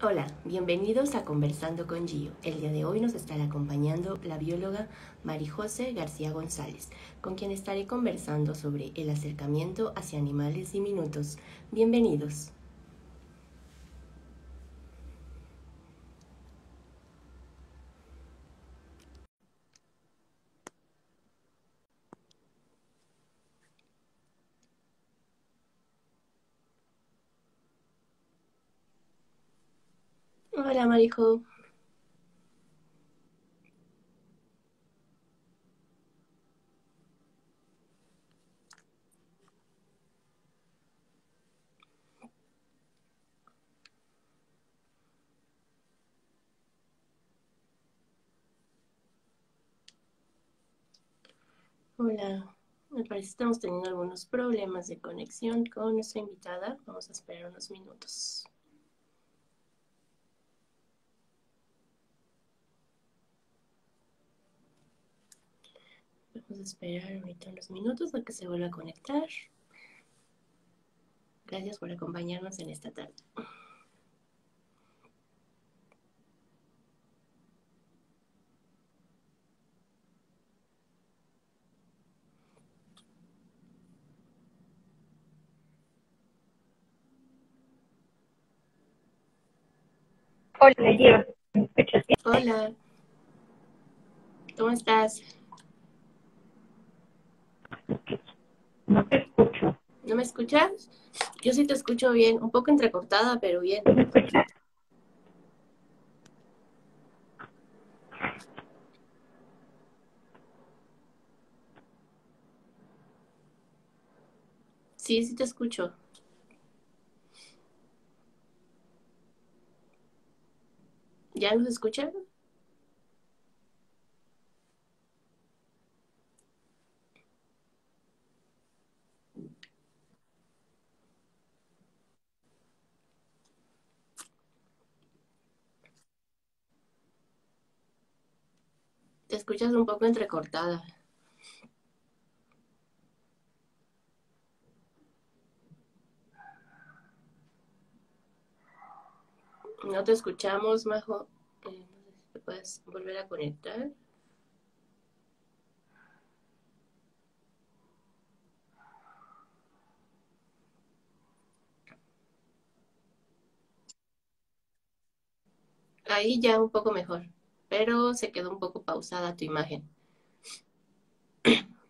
Hola, bienvenidos a Conversando con Gio. El día de hoy nos estará acompañando la bióloga Marijose García González, con quien estaré conversando sobre el acercamiento hacia animales diminutos. Bienvenidos. Hola, Marijo. Hola, me parece que estamos teniendo algunos problemas de conexión con nuestra invitada. Vamos a esperar unos minutos. Vamos a esperar ahorita unos minutos a que se vuelva a conectar. Gracias por acompañarnos en esta tarde. Hola, Gio. ¿Me escuchas bien? Hola. ¿Cómo estás? No te escucho. ¿No me escuchas? Yo sí te escucho bien, un poco entrecortada, pero bien. Sí, sí te escucho. ¿Ya nos escuchan? Te escuchas un poco entrecortada. No te escuchamos, Majo. Eh, te puedes volver a conectar. Ahí ya un poco mejor, pero se quedó un poco pausada tu imagen.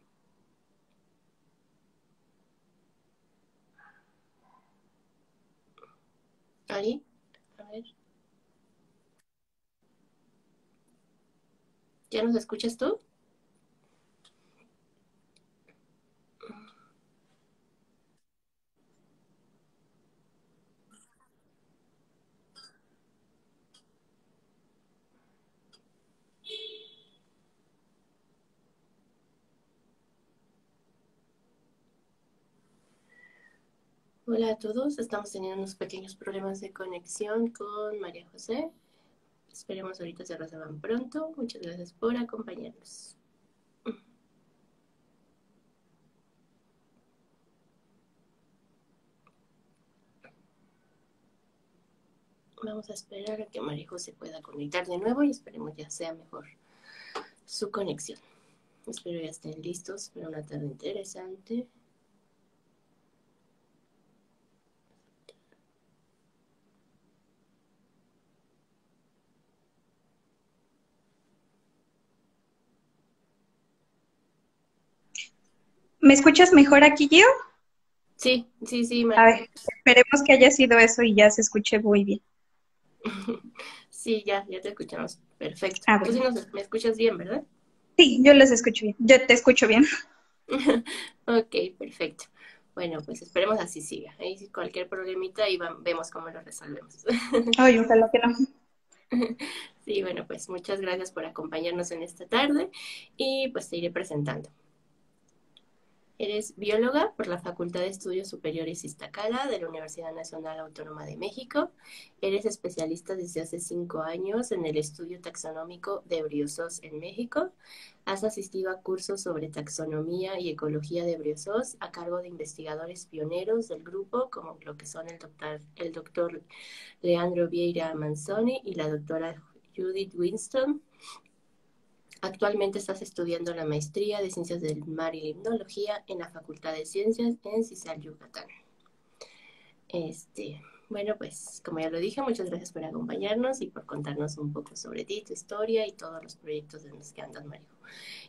Ahí, a ver. ¿Ya nos escuchas tú? Hola a todos, estamos teniendo unos pequeños problemas de conexión con María José. Esperemos ahorita se resuelvan pronto. Muchas gracias por acompañarnos. Vamos a esperar a que María José pueda conectar de nuevo y esperemos ya sea mejor su conexión. Espero ya estén listos para una tarde interesante. ¿Me escuchas mejor aquí, Gio? Sí, sí, sí, A María. ver, esperemos que haya sido eso y ya se escuche muy bien. Sí, ya, ya te escuchamos. Perfecto. Ah, Tú sí nos, me escuchas bien, ¿verdad? Sí, yo les escucho bien. Yo te escucho bien. Ok, perfecto. Bueno, pues esperemos así siga. Ahí cualquier problemita y vemos cómo lo resolvemos. Ay, ojalá que no. Sí, bueno, pues muchas gracias por acompañarnos en esta tarde y pues te iré presentando. Eres bióloga por la Facultad de Estudios Superiores Iztacala de la Universidad Nacional Autónoma de México. Eres especialista desde hace cinco años en el estudio taxonómico de briosos en México. Has asistido a cursos sobre taxonomía y ecología de briosos a cargo de investigadores pioneros del grupo, como lo que son el doctor, el doctor Leandro Vieira Manzoni y la doctora Judith Winston. Actualmente estás estudiando la maestría de Ciencias del Mar y Limnología en la Facultad de Ciencias en CISAL, Yucatán. Este, bueno, pues como ya lo dije, muchas gracias por acompañarnos y por contarnos un poco sobre ti, tu historia y todos los proyectos en los que andas, Mario.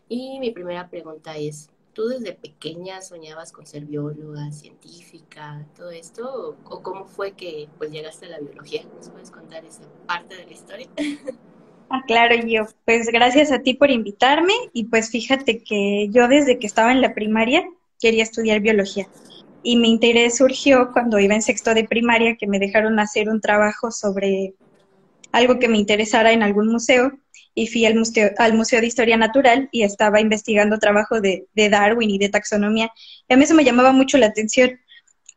Y mi primera pregunta es, ¿tú desde pequeña soñabas con ser bióloga, científica, todo esto? ¿O, o cómo fue que pues llegaste a la biología? ¿Nos puedes contar esa parte de la historia? Ah, claro, yo. Pues gracias a ti por invitarme y pues fíjate que yo desde que estaba en la primaria quería estudiar biología y mi interés surgió cuando iba en sexto de primaria que me dejaron hacer un trabajo sobre algo que me interesara en algún museo y fui al museo, al museo de Historia Natural y estaba investigando trabajo de, de Darwin y de taxonomía. Y a mí eso me llamaba mucho la atención,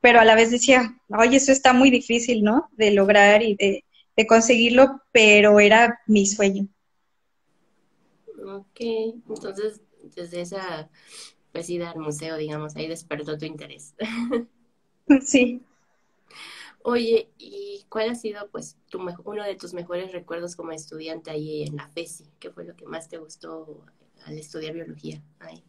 pero a la vez decía, oye, eso está muy difícil, ¿no? De lograr y de, de conseguirlo, pero era mi sueño. Ok, entonces desde esa, pues ida al museo, digamos, ahí despertó tu interés. Sí. Oye, ¿y cuál ha sido, pues, tu uno de tus mejores recuerdos como estudiante ahí en la FESI? ¿Qué fue lo que más te gustó al estudiar biología ahí?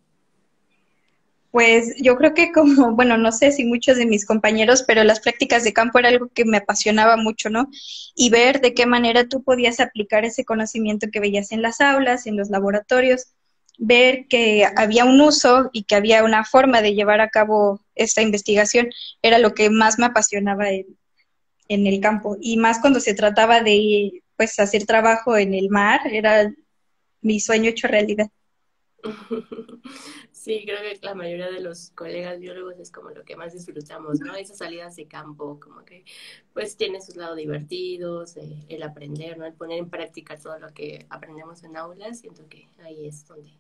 Pues yo creo que como, bueno, no sé si muchos de mis compañeros, pero las prácticas de campo era algo que me apasionaba mucho, ¿no? Y ver de qué manera tú podías aplicar ese conocimiento que veías en las aulas, en los laboratorios, ver que había un uso y que había una forma de llevar a cabo esta investigación, era lo que más me apasionaba en, en el campo. Y más cuando se trataba de, pues, hacer trabajo en el mar, era mi sueño hecho realidad. Sí, creo que la mayoría de los colegas biólogos es como lo que más disfrutamos, ¿no? Esas salidas de campo, como que pues tiene sus lados divertidos, eh, el aprender, ¿no? El poner en práctica todo lo que aprendemos en aulas, siento que ahí es donde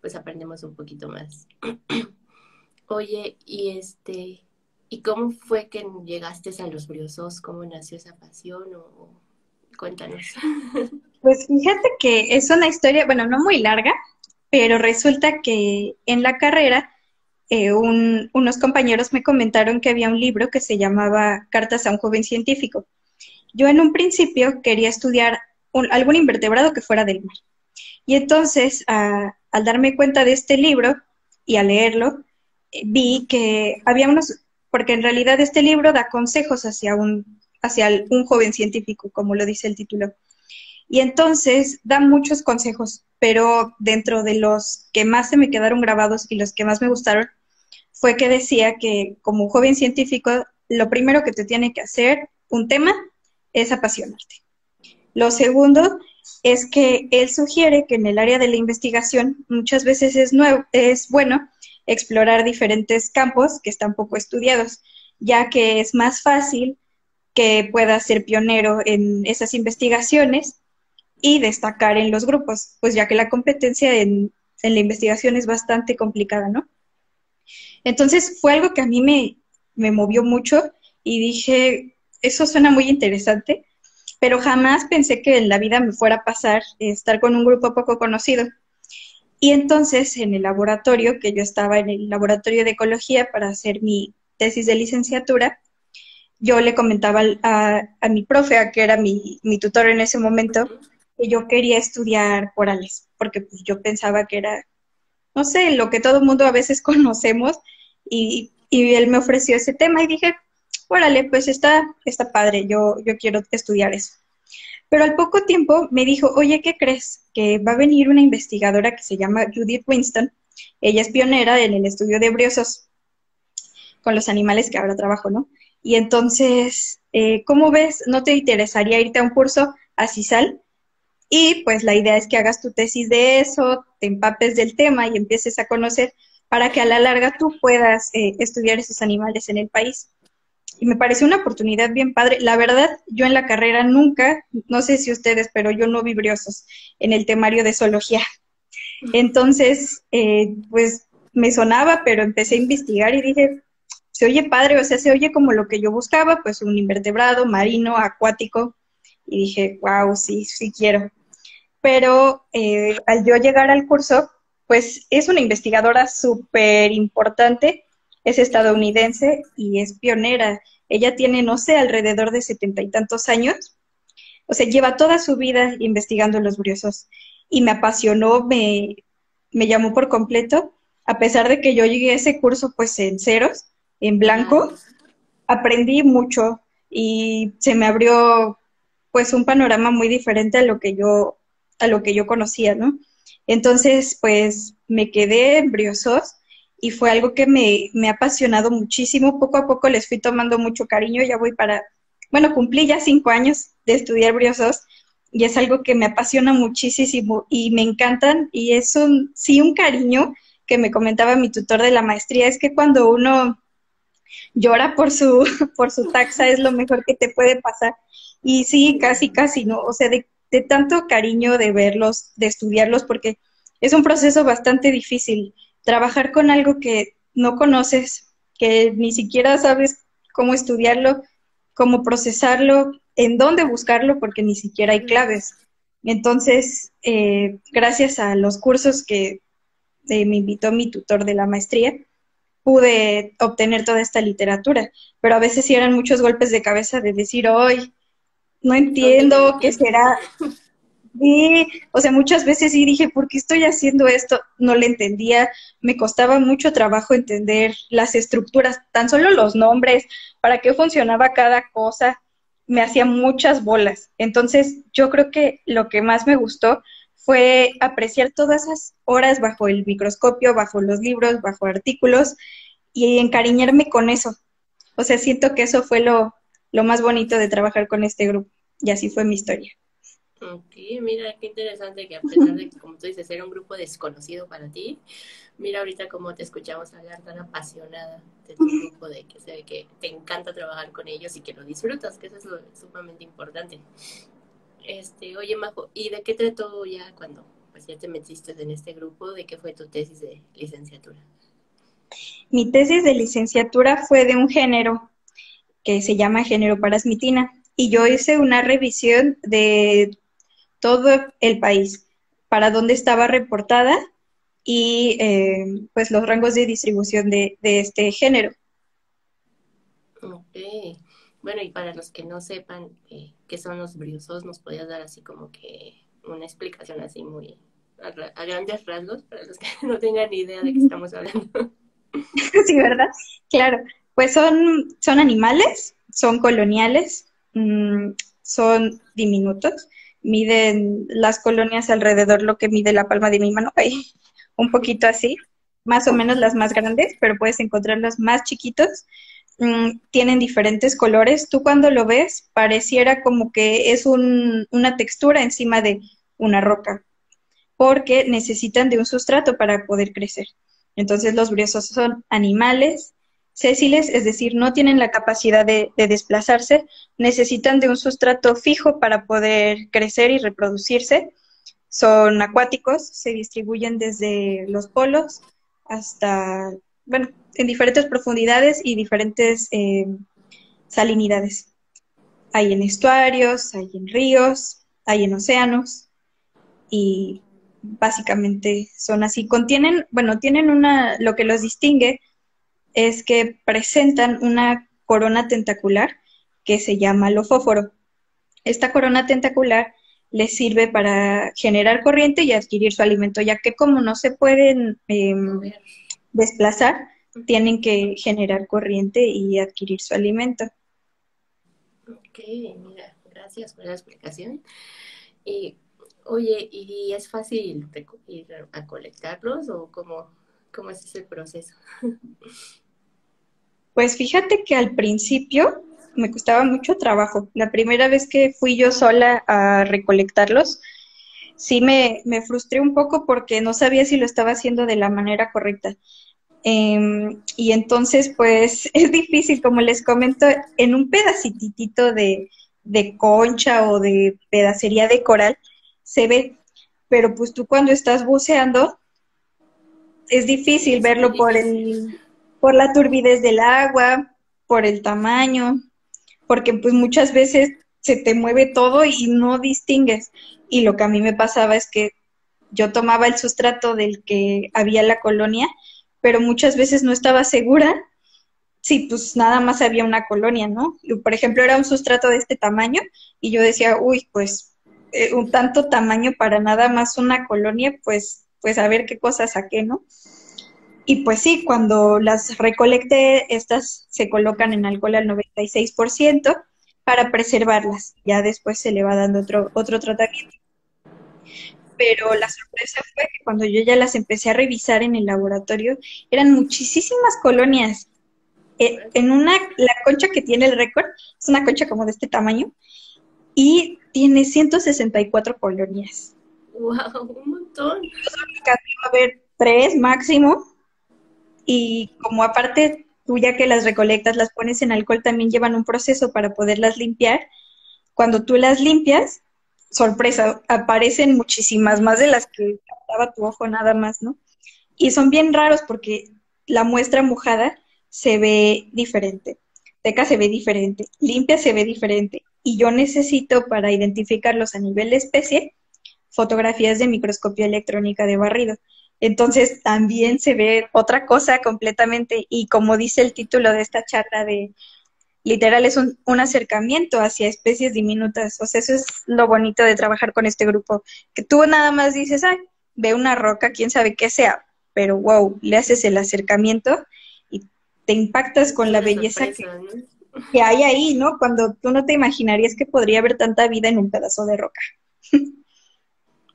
pues aprendemos un poquito más. Oye, y este, ¿y cómo fue que llegaste a los briosos? ¿Cómo nació esa pasión? O, cuéntanos. Pues fíjate que es una historia, bueno, no muy larga, pero resulta que en la carrera eh, unos compañeros me comentaron que había un libro que se llamaba Cartas a un joven científico. Yo en un principio quería estudiar algún invertebrado que fuera del mar. Y entonces, al darme cuenta de este libro y al leerlo, eh, vi que había unos, porque en realidad este libro da consejos hacia un, hacia un joven científico, como lo dice el título. Y entonces da muchos consejos, pero dentro de los que más se me quedaron grabados y los que más me gustaron, fue que decía que como joven científico, lo primero que te tiene que hacer un tema es apasionarte. Lo segundo es que él sugiere que en el área de la investigación muchas veces es, nuevo, es bueno explorar diferentes campos que están poco estudiados, ya que es más fácil que puedas ser pionero en esas investigaciones y destacar en los grupos, pues ya que la competencia en, la investigación es bastante complicada, ¿no? Entonces fue algo que a mí me, me movió mucho y dije, eso suena muy interesante, pero jamás pensé que en la vida me fuera a pasar estar con un grupo poco conocido. Y entonces en el laboratorio, que yo estaba en el laboratorio de ecología para hacer mi tesis de licenciatura, yo le comentaba a, a mi profe, que era mi, mi tutor en ese momento, que yo quería estudiar corales, porque pues yo pensaba que era, no sé, lo que todo mundo a veces conocemos y, y, él me ofreció ese tema y dije, órale, pues está, está padre, yo, yo quiero estudiar eso. Pero al poco tiempo me dijo, oye, ¿qué crees? Que va a venir una investigadora que se llama Judith Winston. Ella es pionera en el estudio de briosos con los animales que ahora trabajo, ¿no? Y entonces, eh, ¿cómo ves? ¿No te interesaría irte a un curso a CISAL? Y pues la idea es que hagas tu tesis de eso, te empapes del tema y empieces a conocer para que a la larga tú puedas eh, estudiar esos animales en el país. Y me pareció una oportunidad bien padre. La verdad, yo en la carrera nunca, no sé si ustedes, pero yo no vi en el temario de zoología. Entonces, eh, pues me sonaba, pero empecé a investigar y dije, se oye padre, o sea, se oye como lo que yo buscaba, pues un invertebrado marino, acuático, y dije, wow, sí, sí quiero. Pero eh, al yo llegar al curso, pues es una investigadora súper importante, es estadounidense y es pionera. Ella tiene, no sé, alrededor de setenta y tantos años. O sea, lleva toda su vida investigando los briosos y me apasionó, me, me llamó por completo, a pesar de que yo llegué a ese curso pues en ceros, en blanco, aprendí mucho y se me abrió pues un panorama muy diferente a lo que yo a lo que yo conocía, ¿no? Entonces, pues me quedé en briosos y fue algo que me, me ha apasionado muchísimo. Poco a poco les fui tomando mucho cariño, ya voy para, bueno, cumplí ya cinco años de estudiar briosos y es algo que me apasiona muchísimo y me encantan y es un, sí, un cariño que me comentaba mi tutor de la maestría, es que cuando uno llora por su, por su taxa es lo mejor que te puede pasar. Y sí, casi, casi, ¿no? O sea, de, de tanto cariño de verlos, de estudiarlos, porque es un proceso bastante difícil trabajar con algo que no conoces, que ni siquiera sabes cómo estudiarlo, cómo procesarlo, en dónde buscarlo, porque ni siquiera hay claves. Entonces, eh, gracias a los cursos que eh, me invitó mi tutor de la maestría, pude obtener toda esta literatura, pero a veces sí eran muchos golpes de cabeza de decir, hoy no entiendo qué será, Sí, o sea, muchas veces sí dije, ¿por qué estoy haciendo esto? No le entendía, me costaba mucho trabajo entender las estructuras, tan solo los nombres, para qué funcionaba cada cosa, me hacía muchas bolas. Entonces, yo creo que lo que más me gustó fue apreciar todas esas horas bajo el microscopio, bajo los libros, bajo artículos y encariñarme con eso. O sea, siento que eso fue lo, lo más bonito de trabajar con este grupo y así fue mi historia. Ok, mira, qué interesante que a pesar de que, como tú dices, era un grupo desconocido para ti, mira ahorita cómo te escuchamos hablar tan apasionada de tu grupo, de que se ve que te encanta trabajar con ellos y que lo disfrutas, que eso es lo sumamente importante. Este, oye, Majo, ¿y de qué trató ya cuando pues ya te metiste en este grupo? ¿De qué fue tu tesis de licenciatura? Mi tesis de licenciatura fue de un género que se llama género parasmitina y yo hice una revisión de todo el país, para dónde estaba reportada y eh, pues los rangos de distribución de, este género. Ok. Bueno, y para los que no sepan eh, qué son los briosos, ¿nos podías dar así como que una explicación así muy a, grandes rasgos para los que no tengan ni idea de qué estamos hablando? sí, ¿verdad? Claro. Pues son, son animales, son coloniales, mm, son diminutos, miden las colonias alrededor lo que mide la palma de mi mano, ahí, un poquito así, más o menos las más grandes, pero puedes encontrar los más chiquitos. Mm, tienen diferentes colores. Tú cuando lo ves pareciera como que es un, una textura encima de una roca, porque necesitan de un sustrato para poder crecer. Entonces los briosos son animales sésiles, es decir, no tienen la capacidad de, desplazarse, necesitan de un sustrato fijo para poder crecer y reproducirse. Son acuáticos, se distribuyen desde los polos hasta, bueno, en diferentes profundidades y diferentes eh, salinidades. Hay en estuarios, hay en ríos, hay en océanos y básicamente son así. Contienen, bueno, tienen una, lo que los distingue es que presentan una corona tentacular que se llama lofóforo. Esta corona tentacular les sirve para generar corriente y adquirir su alimento, ya que como no se pueden em, desplazar, tienen que generar corriente y adquirir su alimento. Ok, mira, gracias por la explicación. Y, oye, ¿y es fácil ir a colectarlos o cómo, cómo es ese proceso? Pues fíjate que al principio me costaba mucho trabajo. La primera vez que fui yo sola a recolectarlos, sí me, frustré un poco porque no sabía si lo estaba haciendo de la manera correcta. Em, y entonces, pues es difícil, como les comento, en un pedacitito de, de concha o de pedacería de coral se ve, pero pues tú cuando estás buceando es difícil verlo por el por la turbidez del agua, por el tamaño, porque pues muchas veces se te mueve todo y no distingues. Y lo que a mí me pasaba es que yo tomaba el sustrato del que había la colonia, pero muchas veces no estaba segura si pues nada más había una colonia, ¿no? Por ejemplo, era un sustrato de este tamaño y yo decía, uy, pues eh, un tanto tamaño para nada más una colonia, pues, pues a ver qué cosas saqué, ¿no? Y pues sí, cuando las recolecté, estas se colocan en alcohol al 96% para preservarlas. Ya después se le va dando otro, otro tratamiento. Pero la sorpresa fue que cuando yo ya las empecé a revisar en el laboratorio, eran muchísimas colonias. Eh, en una, la concha que tiene el récord, es una concha como de este tamaño, y tiene 164 colonias. ¡Wow! Un montón. Yo a ver tres máximo, y como aparte tú ya que las recolectas, las pones en alcohol, también llevan un proceso para poderlas limpiar. Cuando tú las limpias, sorpresa, aparecen muchísimas más de las que captaba tu ojo nada más, ¿no? Y son bien raros porque la muestra mojada se ve diferente, seca se ve diferente, limpia se ve diferente. Y yo necesito para identificarlos a nivel de especie fotografías de microscopía electrónica de barrido. Entonces también se ve otra cosa completamente y como dice el título de esta charla de literal es un, acercamiento hacia especies diminutas. O sea, eso es lo bonito de trabajar con este grupo, que tú nada más dices, ay, ve una roca, quién sabe qué sea, pero wow, le haces el acercamiento y te impactas con la belleza que, que hay ahí, ¿no? Cuando tú no te imaginarías que podría haber tanta vida en un pedazo de roca.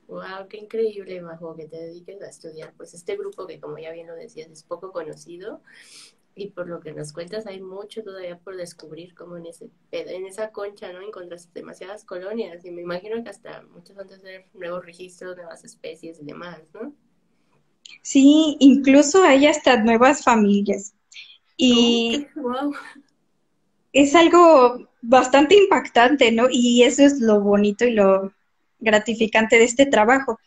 Wow, qué increíble, Majo, que te dediques a estudiar. Pues este grupo que, como ya bien lo decías, es poco conocido y por lo que nos cuentas hay mucho todavía por descubrir, como en ese en esa concha, ¿no? Encontraste demasiadas colonias y me imagino que hasta muchos van a hacer nuevos registros, nuevas especies y demás, ¿no? Sí, incluso hay hasta nuevas familias. Y wow. es algo bastante impactante, ¿no? Y eso es lo bonito y lo gratificante de este trabajo,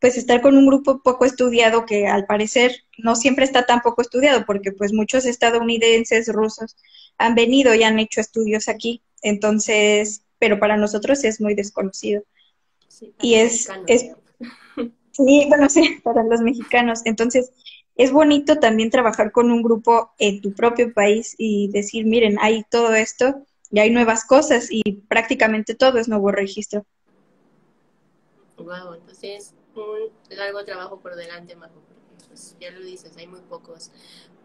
pues estar con un grupo poco estudiado que al parecer no siempre está tan poco estudiado, porque pues muchos estadounidenses, rusos han venido y han hecho estudios aquí, entonces, pero para nosotros es muy desconocido. y es, es sí, bueno, sí, para los mexicanos. Entonces, es bonito también trabajar con un grupo en tu propio país y decir, miren, hay todo esto y hay nuevas cosas y prácticamente todo es nuevo registro. Wow, entonces un largo trabajo por delante, Marco, porque pues, ya lo dices, hay muy pocos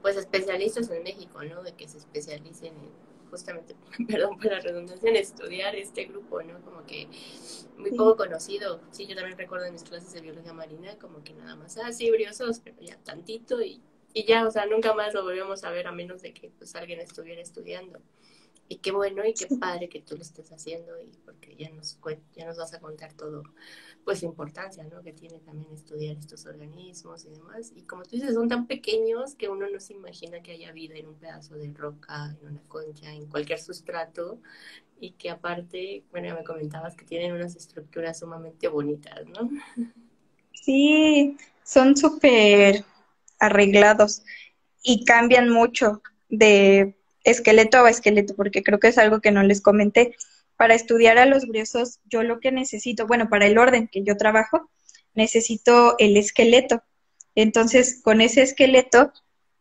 pues especialistas en México, ¿no? De que se especialicen en, justamente, perdón por la redundancia, en estudiar este grupo, ¿no? Como que muy poco conocido. Sí, yo también recuerdo en mis clases de biología marina, como que nada más, ah, sí, briosos, pero ya tantito y, y ya, o sea, nunca más lo volvemos a ver a menos de que pues alguien estuviera estudiando. Y qué bueno y qué padre que tú lo estés haciendo y porque ya nos, ya nos vas a contar todo pues importancia, ¿no? Que tiene también estudiar estos organismos y demás. Y como tú dices, son tan pequeños que uno no se imagina que haya vida en un pedazo de roca, en una concha, en cualquier sustrato. Y que aparte, bueno, ya me comentabas que tienen unas estructuras sumamente bonitas, ¿no? Sí, son súper arreglados y cambian mucho de esqueleto a esqueleto, porque creo que es algo que no les comenté para estudiar a los briosos, yo lo que necesito, bueno, para el orden que yo trabajo, necesito el esqueleto. Entonces, con ese esqueleto,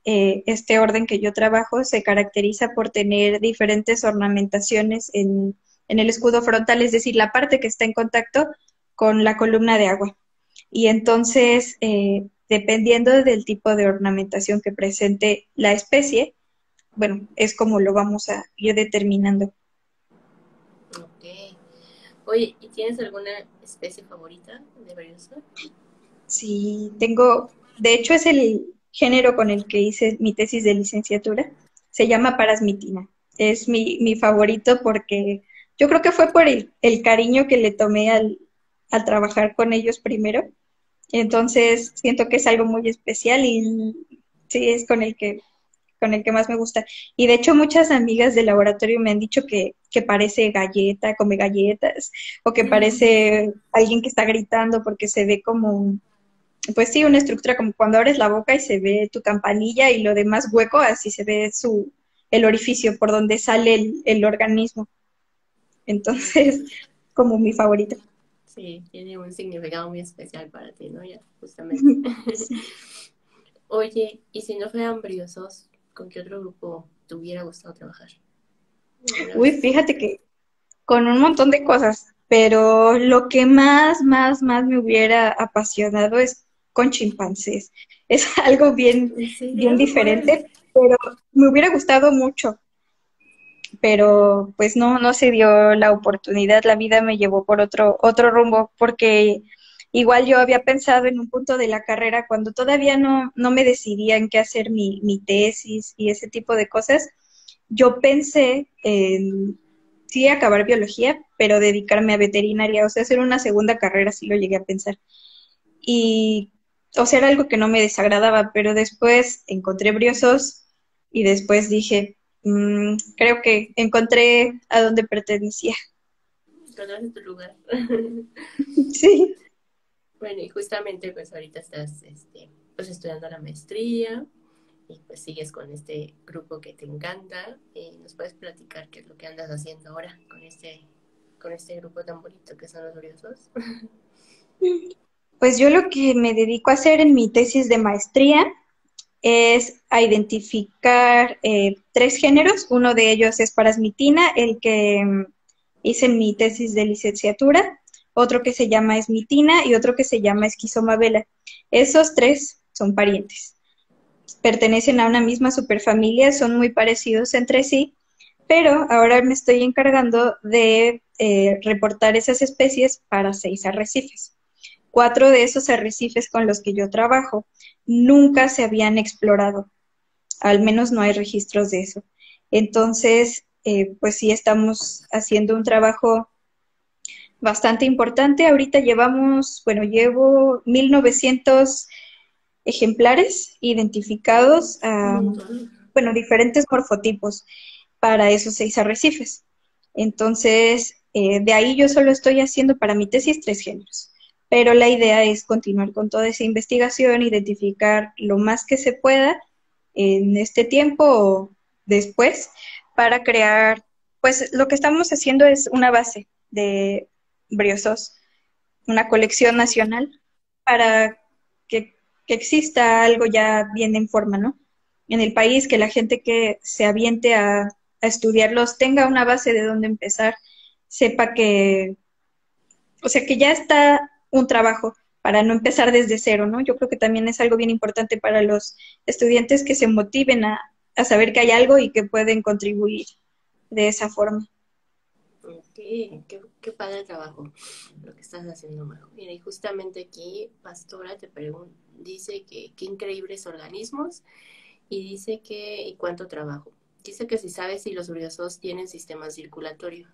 eh, este orden que yo trabajo se caracteriza por tener diferentes ornamentaciones en, el escudo frontal, es decir, la parte que está en contacto con la columna de agua. Y entonces, eh, dependiendo del tipo de ornamentación que presente la especie, bueno, es como lo vamos a ir determinando. Oye, ¿y tienes alguna especie favorita de brioso? Sí, tengo, de hecho es el género con el que hice mi tesis de licenciatura, se llama Parasmitina. Es mi, mi favorito porque yo creo que fue por el, el cariño que le tomé al, al trabajar con ellos primero. Entonces siento que es algo muy especial y sí, es con el que con el que más me gusta. Y de hecho muchas amigas del laboratorio me han dicho que, que parece galleta, come galletas, o que parece alguien que está gritando porque se ve como, pues sí, una estructura como cuando abres la boca y se ve tu campanilla y lo demás hueco, así se ve su, el orificio por donde sale el, el organismo. Entonces, como mi favorito. Sí, tiene un significado muy especial para ti, ¿no? Ya, justamente. Oye, y si no fueran briosos, ¿con qué otro grupo te hubiera gustado trabajar? Uy, fíjate que con un montón de cosas, pero lo que más, más, más me hubiera apasionado es con chimpancés. Es algo bien, bien diferente, pero me hubiera gustado mucho. Pero pues no, no se dio la oportunidad, la vida me llevó por otro, otro rumbo, porque igual yo había pensado en un punto de la carrera cuando todavía no, no me decidía en qué hacer mi, mi tesis y ese tipo de cosas. Yo pensé en sí acabar biología, pero dedicarme a veterinaria, o sea, hacer una segunda carrera, sí lo llegué a pensar. Y, o sea, era algo que no me desagradaba, pero después encontré briosos y después dije, mm, creo que encontré a donde pertenecía. Encontraste tu lugar. sí. Bueno, y justamente pues ahorita estás este, pues estudiando la maestría, y pues sigues con este grupo que te encanta. Y ¿Nos puedes platicar qué es lo que andas haciendo ahora con este, con este grupo tan bonito que son los briosos? Pues yo lo que me dedico a hacer en mi tesis de maestría es a identificar eh, tres géneros. Uno de ellos es parasmitina, el que mm, hice en mi tesis de licenciatura, otro que se llama esmitina y otro que se llama esquizomabela. Esos tres son parientes pertenecen a una misma superfamilia, son muy parecidos entre sí, pero ahora me estoy encargando de eh, reportar esas especies para seis arrecifes. Cuatro de esos arrecifes con los que yo trabajo nunca se habían explorado, al menos no hay registros de eso. Entonces, eh, pues sí estamos haciendo un trabajo bastante importante. Ahorita llevamos, bueno, llevo 1900 ejemplares identificados a, bueno, diferentes morfotipos para esos seis arrecifes. Entonces, eh, de ahí yo solo estoy haciendo para mi tesis tres géneros, pero la idea es continuar con toda esa investigación, identificar lo más que se pueda en este tiempo o después para crear, pues lo que estamos haciendo es una base de briosos, una colección nacional para que que exista algo ya bien en forma, ¿no? En el país, que la gente que se aviente a, estudiarlos tenga una base de dónde empezar, sepa que, o sea, que ya está un trabajo para no empezar desde cero, ¿no? Yo creo que también es algo bien importante para los estudiantes que se motiven a, a saber que hay algo y que pueden contribuir de esa forma. Qué padre trabajo lo que estás haciendo, Majo. Mira, y justamente aquí, Pastora te pregunta, dice que qué increíbles organismos y dice que y cuánto trabajo. Dice que si sabes si los briosos tienen sistema circulatorio.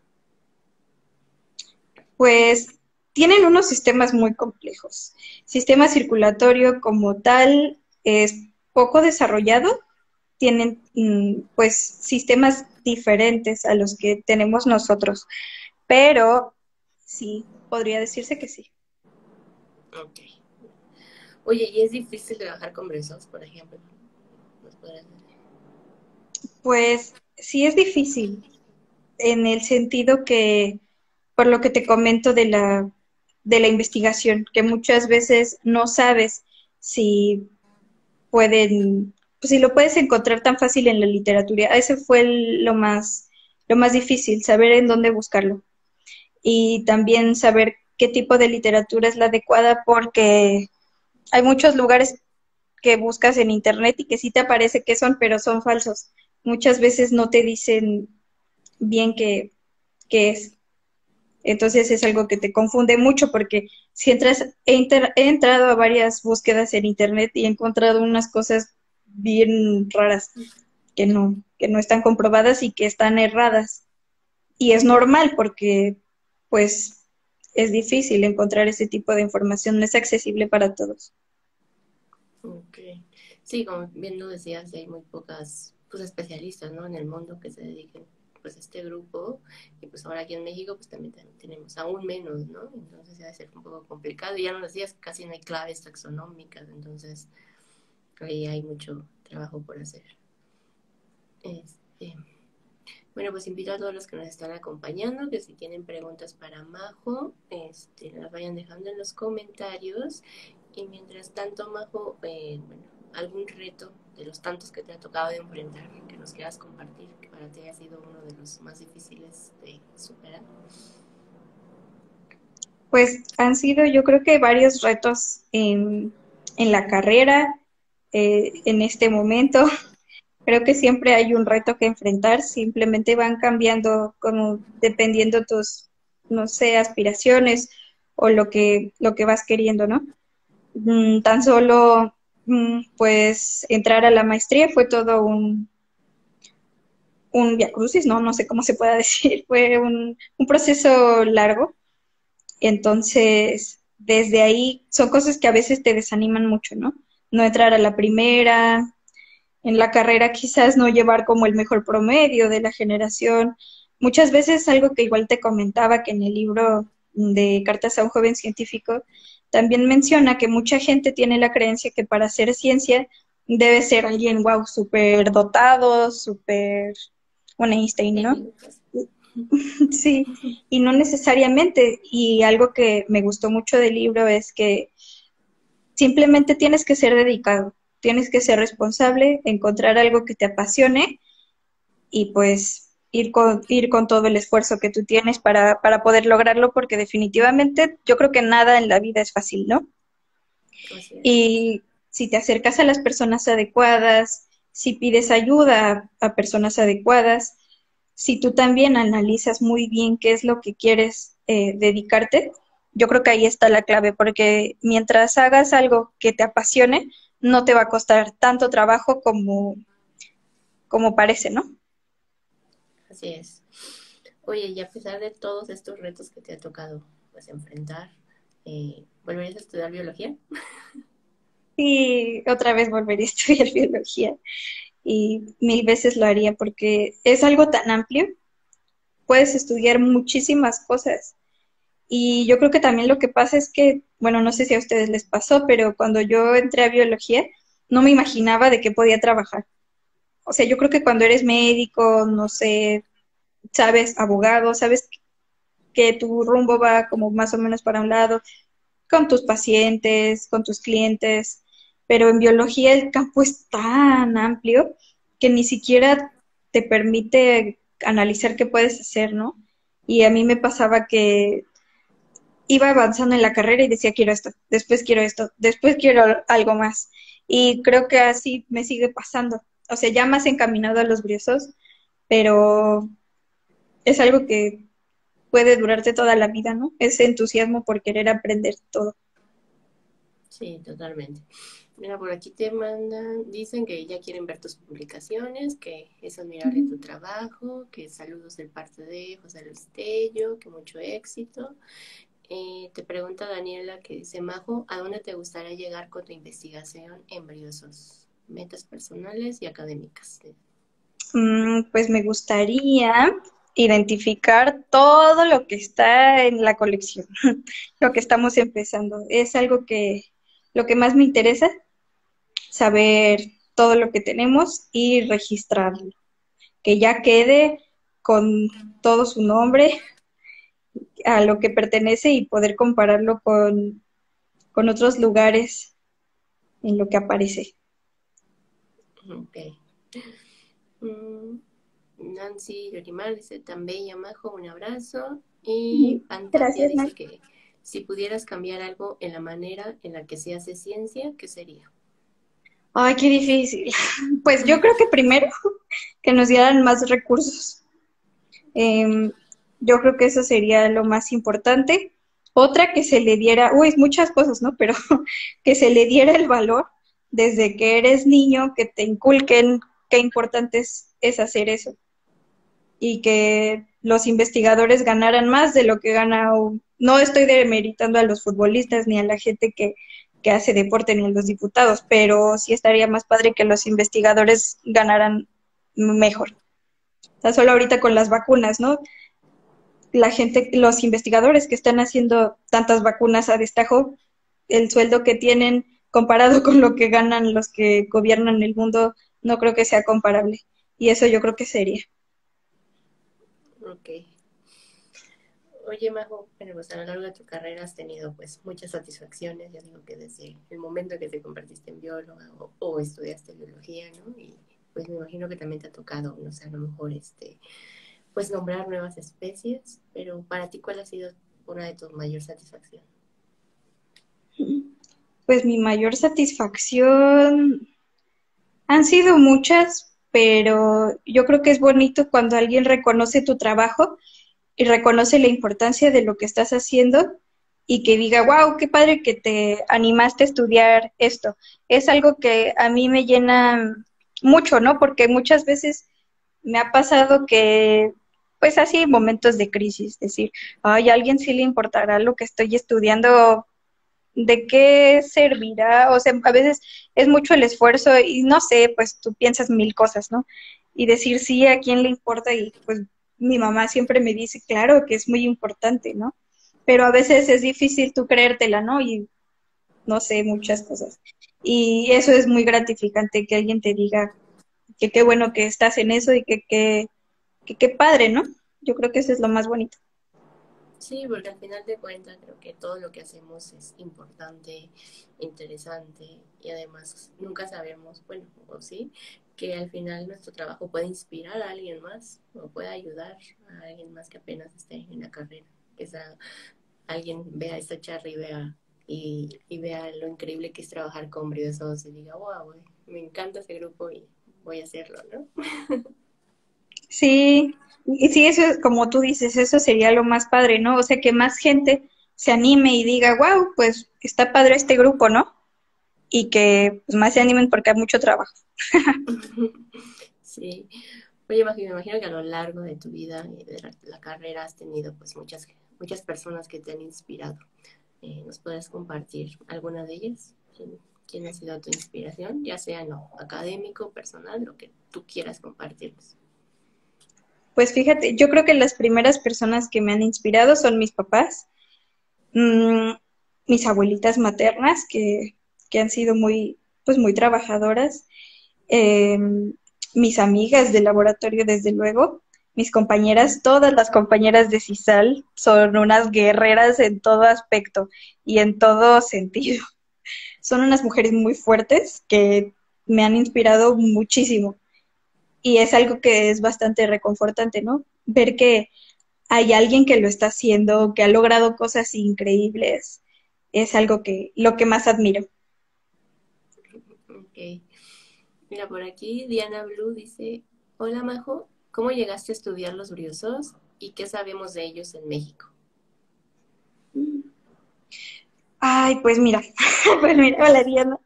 Pues tienen unos sistemas muy complejos. Sistema circulatorio como tal es poco desarrollado, tienen mm, pues sistemas diferentes a los que tenemos nosotros, pero sí, podría decirse que sí. Ok. Oye, ¿y es difícil trabajar con briosos, por ejemplo? Pues sí es difícil, en el sentido que, por lo que te comento de la, de la investigación, que muchas veces no sabes si pueden, pues si lo puedes encontrar tan fácil en la literatura. Ese fue lo más, lo más difícil, saber en dónde buscarlo. Y también saber qué tipo de literatura es la adecuada porque hay muchos lugares que buscas en internet y que sí te aparece que son, pero son falsos. Muchas veces no te dicen bien qué, es. Entonces es algo que te confunde mucho porque si entras, he, he, entrado a varias búsquedas en internet y he encontrado unas cosas bien raras que no, que no están comprobadas y que están erradas. Y es normal porque pues es difícil encontrar ese tipo de información, no es accesible para todos. Ok. Sí, como bien lo decías, hay muy pocas pues, especialistas ¿no? en el mundo que se dediquen pues este grupo y pues ahora aquí en México pues también tenemos aún menos, ¿no? Entonces va a ser un poco complicado y ya no decías, casi no hay claves taxonómicas, entonces ahí hay mucho trabajo por hacer. Este, bueno, pues invito a todos los que nos están acompañando que si tienen preguntas para Majo, este, las vayan dejando en los comentarios y mientras tanto, Majo, eh, bueno, algún reto de los tantos que te ha tocado de enfrentar, que nos quieras compartir, que para ti ha sido uno de los más difíciles de superar? Pues han sido yo creo que varios retos en, la carrera, eh, en este momento. Creo que siempre hay un reto que enfrentar, simplemente van cambiando como dependiendo tus, no sé, aspiraciones o lo que, lo que vas queriendo, ¿no? Mm, tan solo Mm, pues entrar a la maestría fue todo un, un crucis, ¿no? No sé cómo se pueda decir, fue un, un proceso largo. Entonces, desde ahí son cosas que a veces te desaniman mucho, ¿no? No entrar a la primera, en la carrera quizás no llevar como el mejor promedio de la generación. Muchas veces algo que igual te comentaba que en el libro de Cartas a un joven científico, también menciona que mucha gente tiene la creencia que para hacer ciencia debe ser alguien, wow, súper dotado, súper un Einstein, ¿no? sí, y no necesariamente. Y algo que me gustó mucho del libro es que simplemente tienes que ser dedicado, tienes que ser responsable, encontrar algo que te apasione y pues ir con, ir con todo el esfuerzo que tú tienes para, para poder lograrlo, porque definitivamente yo creo que nada en la vida es fácil, ¿no? Y si te acercas a las personas adecuadas, si pides ayuda a personas adecuadas, si tú también analizas muy bien qué es lo que quieres eh, dedicarte, yo creo que ahí está la clave, porque mientras hagas algo que te apasione, no te va a costar tanto trabajo como, como parece, ¿no? Así es. Oye, y a pesar de todos estos retos que te ha tocado pues enfrentar, eh, ¿volverías a estudiar biología? Sí, otra vez volvería a estudiar biología y mil veces lo haría porque es algo tan amplio. Puedes estudiar muchísimas cosas. Y yo creo que también lo que pasa es que, bueno, no sé si a ustedes les pasó, pero cuando yo entré a biología, no me imaginaba de qué podía trabajar o sea, yo creo que cuando eres médico, no sé, sabes, abogado, sabes que tu rumbo va como más o menos para un lado, con tus pacientes, con tus clientes, pero en biología el campo es tan amplio que ni siquiera te permite analizar qué puedes hacer, ¿no? Y a mí me pasaba que iba avanzando en la carrera y decía, quiero esto, después quiero esto, después quiero algo más. Y creo que así me sigue pasando o sea, ya más encaminado a los briosos, pero es algo que puede durarte toda la vida, ¿no? Ese entusiasmo por querer aprender todo. Sí, totalmente. Mira, por aquí te mandan, dicen que ya quieren ver tus publicaciones, que es admirable tu trabajo, que saludos del parte de José Luis Tello, que mucho éxito. Eh, te pregunta Daniela que dice, Majo, ¿a dónde te gustaría llegar con tu investigación en briosos? metas personales y académicas? Mm, pues me gustaría identificar todo lo que está en la colección, lo que estamos empezando. Es algo que lo que más me interesa, saber todo lo que tenemos y registrarlo, que ya quede con todo su nombre, a lo que pertenece y poder compararlo con, con otros lugares en lo que aparece. Ok. Mm, Nancy Yorimar dice, tan bella, Majo, un abrazo. Y Fantasia dice que si pudieras cambiar algo en la manera en la que se hace ciencia, ¿qué sería? Ay, qué difícil. Pues yo creo que primero que nos dieran más recursos. Em, yo creo que eso sería lo más importante. Otra que se le diera, uy, muchas cosas, ¿no? Pero que se le diera el valor desde que eres niño, que te inculquen qué importante es, hacer eso. Y que los investigadores ganaran más de lo que gana. No estoy demeritando a los futbolistas ni a la gente que, que hace deporte ni a los diputados, pero sí estaría más padre que los investigadores ganaran mejor. Está solo ahorita con las vacunas, ¿no? La gente, los investigadores que están haciendo tantas vacunas a destajo, el sueldo que tienen comparado con lo que ganan los que gobiernan el mundo, no creo que sea comparable. Y eso yo creo que sería. Ok. Oye, Majo, bueno, pues a lo largo de tu carrera has tenido pues muchas satisfacciones, ya digo que desde el momento que te convertiste en bióloga o, estudiaste biología, ¿no? Y pues me imagino que también te ha tocado, no sé, a lo mejor este, pues nombrar nuevas especies, pero para ti, ¿cuál ha sido una de tus mayores satisfacciones? Pues mi mayor satisfacción han sido muchas, pero yo creo que es bonito cuando alguien reconoce tu trabajo y reconoce la importancia de lo que estás haciendo y que diga, wow, qué padre que te animaste a estudiar esto. Es algo que a mí me llena mucho, ¿no? Porque muchas veces me ha pasado que, pues así, momentos de crisis, decir, ay, a alguien sí le importará lo que estoy estudiando, ¿de qué servirá? O sea, a veces es mucho el esfuerzo y no sé, pues tú piensas mil cosas, ¿no? Y decir sí, a quién le importa y pues mi mamá siempre me dice, claro, que es muy importante, ¿no? Pero a veces es difícil tú creértela, ¿no? Y no sé, muchas cosas. Y eso es muy gratificante que alguien te diga que qué bueno que estás en eso y que qué padre, ¿no? Yo creo que eso es lo más bonito. Sí, porque al final de cuentas creo que todo lo que hacemos es importante, interesante y además nunca sabemos, bueno, o sí, que al final nuestro trabajo puede inspirar a alguien más o puede ayudar a alguien más que apenas esté en la carrera. Que sea, alguien vea esta charla y vea, y, vea lo increíble que es trabajar con briosos y diga, wow, me encanta ese grupo y voy a hacerlo, ¿no? Sí, y sí, eso es como tú dices, eso sería lo más padre, ¿no? O sea, que más gente se anime y diga, wow, pues está padre este grupo, ¿no? Y que pues, más se animen porque hay mucho trabajo. sí. Oye, me imagino que a lo largo de tu vida y de la, carrera has tenido pues muchas, muchas personas que te han inspirado. Eh, ¿Nos puedes compartir alguna de ellas? ¿Quién, ha sido tu inspiración? Ya sea no académico, personal, lo que tú quieras compartirnos. Pues fíjate, yo creo que las primeras personas que me han inspirado son mis papás, mm, mis abuelitas maternas, que, que han sido muy, pues muy trabajadoras, Em, mis amigas del laboratorio, desde luego, mis compañeras, todas las compañeras de CISAL son unas guerreras en todo aspecto y en todo sentido. Son unas mujeres muy fuertes que me han inspirado muchísimo. Y es algo que es bastante reconfortante, ¿no? Ver que hay alguien que lo está haciendo, que ha logrado cosas increíbles, es algo que lo que más admiro. Okay. Mira, por aquí Diana Blue dice, hola Majo, ¿cómo llegaste a estudiar los briosos y qué sabemos de ellos en México? Ay, pues mira, pues mira, hola Diana.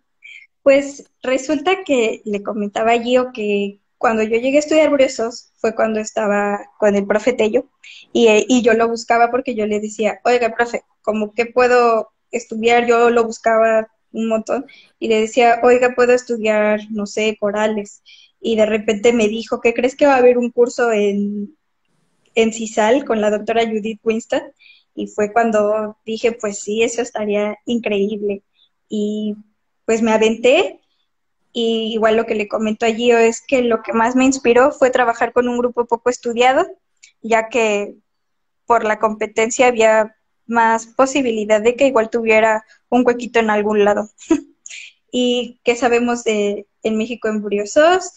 Pues resulta que le comentaba a Gio que cuando yo llegué a estudiar briosos fue cuando estaba con el profe Tello y, y yo lo buscaba porque yo le decía, oiga, profe, ¿cómo que puedo estudiar? Yo lo buscaba un montón, y le decía, oiga, puedo estudiar, no sé, corales. Y de repente me dijo, ¿qué crees que va a haber un curso en, en CISAL con la doctora Judith Winston? Y fue cuando dije, pues sí, eso estaría increíble. Y pues me aventé y igual lo que le comento allí es que lo que más me inspiró fue trabajar con un grupo poco estudiado, ya que por la competencia había más posibilidad de que igual tuviera un huequito en algún lado. ¿Y qué sabemos de en México en Briosos?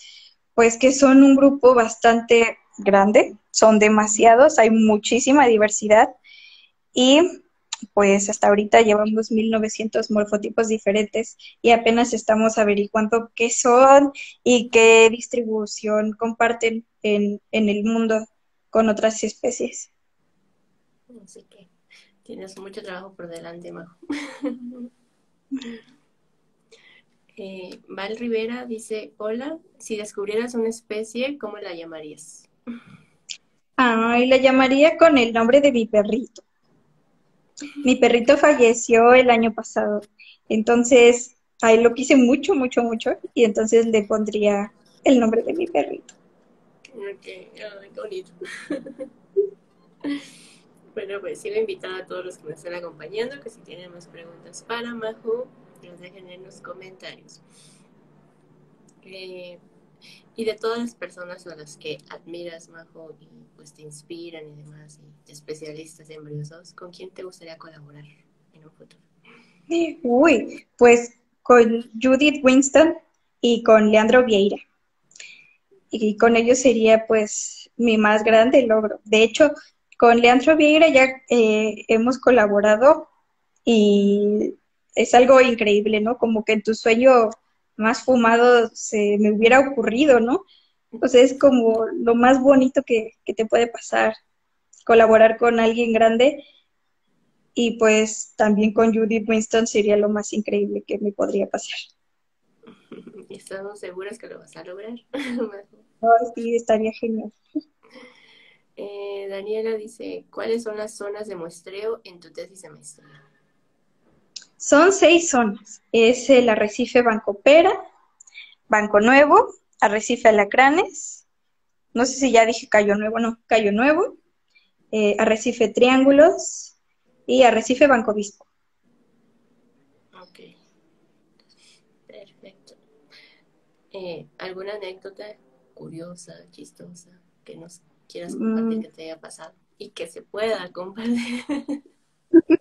Pues que son un grupo bastante grande, son demasiados, hay muchísima diversidad y pues hasta ahorita llevamos 1900 morfotipos diferentes y apenas estamos averiguando qué son y qué distribución comparten en, en el mundo con otras especies. Así que Tienes mucho trabajo por delante, Majo. eh, Val Rivera dice, hola, si descubrieras una especie, ¿cómo la llamarías? Ay, la llamaría con el nombre de mi perrito. Mi perrito falleció el año pasado, entonces, ahí lo quise mucho, mucho, mucho, y entonces le pondría el nombre de mi perrito. Ok, qué bonito. bueno, pues sigo invitada a todos los que me están acompañando, que si tienen más preguntas para Majo, los dejen en los comentarios. Eh, y de todas las personas a las que admiras, Majo, y pues te inspiran y demás, especialistas en briosos, ¿con quién te gustaría colaborar en un futuro? Uy, pues con Judith Winston y con Leandro Vieira. Y con ellos sería pues mi más grande logro. De hecho, con Leandro Vieira ya eh, hemos colaborado y es algo increíble, ¿no? Como que en tu sueño más fumado se me hubiera ocurrido, ¿no? Pues es como lo más bonito que, te puede pasar, colaborar con alguien grande y pues también con Judith Winston sería lo más increíble que me podría pasar. ¿Estamos seguras que lo vas a lograr? sí, estaría genial. Eh, Daniela dice, ¿cuáles son las zonas de muestreo en tu tesis de maestría? Son seis zonas. Es el arrecife Banco Pera, Banco Nuevo, arrecife Alacranes, no sé si ya dije Cayo Nuevo, no, Cayo Nuevo, eh, arrecife Triángulos y arrecife Banco Obispo. Ok, perfecto. Eh, ¿Alguna anécdota curiosa, chistosa, que nos quieras compartir mm. que te haya pasado y que se pueda compartir?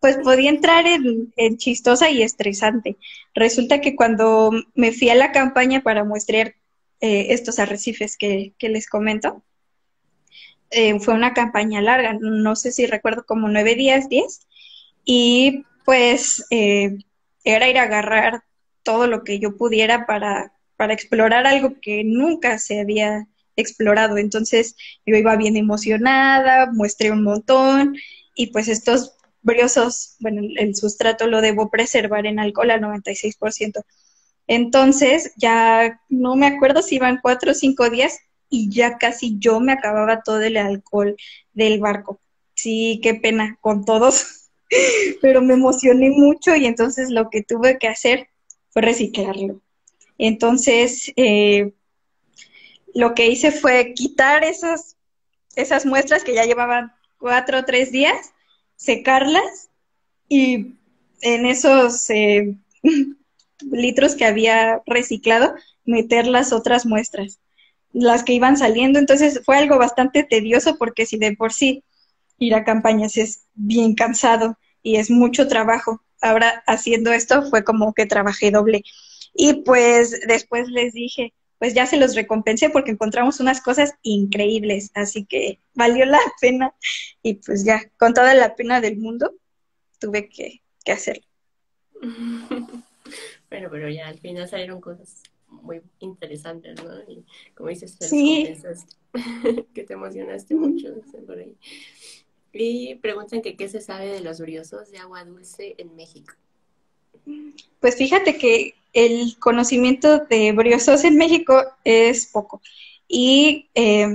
pues podía entrar en, chistosa y estresante. Resulta que cuando me fui a la campaña para muestrear eh, estos arrecifes que, les comento, eh, fue una campaña larga, no sé si recuerdo como nueve días, diez, y pues eh, era ir a agarrar todo lo que yo pudiera para, para explorar algo que nunca se había explorado. Entonces yo iba bien emocionada, muestré un montón y pues estos briosos, bueno, el sustrato lo debo preservar en alcohol al 96%. Entonces, ya no me acuerdo si iban cuatro o cinco días y ya casi yo me acababa todo el alcohol del barco. Sí, qué pena con todos, pero me emocioné mucho y entonces lo que tuve que hacer fue reciclarlo. Entonces, eh, lo que hice fue quitar esas, esas muestras que ya llevaban cuatro o tres días secarlas y en esos eh, litros que había reciclado, meter las otras muestras, las que iban saliendo. Entonces fue algo bastante tedioso porque si de por sí ir a campañas es bien cansado y es mucho trabajo, ahora haciendo esto fue como que trabajé doble. Y pues después les dije, pues ya se los recompensé porque encontramos unas cosas increíbles, así que valió la pena y pues ya, con toda la pena del mundo, tuve que, hacerlo. bueno, pero ya al final salieron cosas muy interesantes, ¿no? Y como dices, sí. que te emocionaste mucho por ahí. Y preguntan que qué se sabe de los briosos de agua dulce en México. Pues fíjate que el conocimiento de briosos en México es poco. Y eh,